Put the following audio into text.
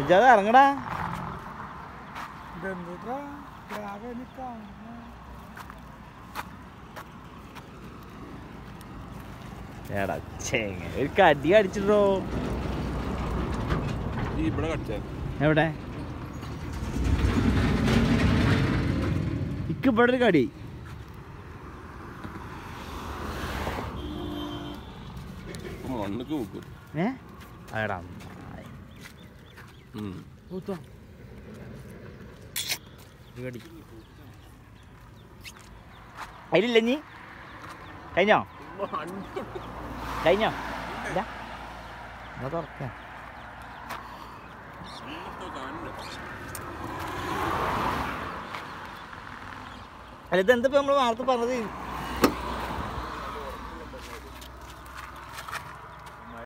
ഇജാത് ഇറങ്ങടാ. എടാ ചേങ്ങ ഒരു കടി അടിച്ചിട്ടോ എവിടെ? ഇക്ക് ഇവിടെ ഒരു കടി. ഏടാ ഏ. ഊത്തോ അതിലില്ല നീ? കഴിഞ്ഞോ? കഴിഞ്ഞോ? ഇല്ല. എന്നാ തുറക്കാം. അല്ല ഇതെന്താ നമ്മൾ വാർത്ത പറഞ്ഞത്?